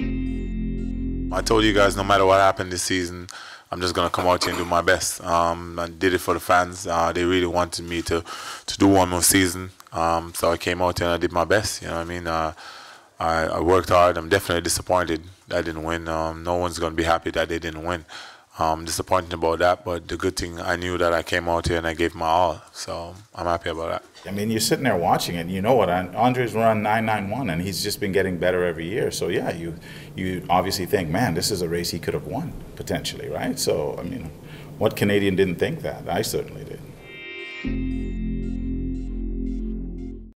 I told you guys no matter what happened this season, I'm just gonna come out here and do my best. Um, I did it for the fans. Uh, they really wanted me to to do one more season, um, so I came out here and I did my best. You know what I mean? Uh, I, I, worked hard. I'm definitely disappointed I didn't win. Um, no one's gonna be happy that they didn't win. I'm disappointed about that, but the good thing I knew that I came out here and I gave my all, so I'm happy about that. I mean, you're sitting there watching it. You know what? Andre's run 991, and he's just been getting better every year. So yeah, you you obviously think, man, this is a race he could have won potentially, right? So I mean, what Canadian didn't think that? I certainly did.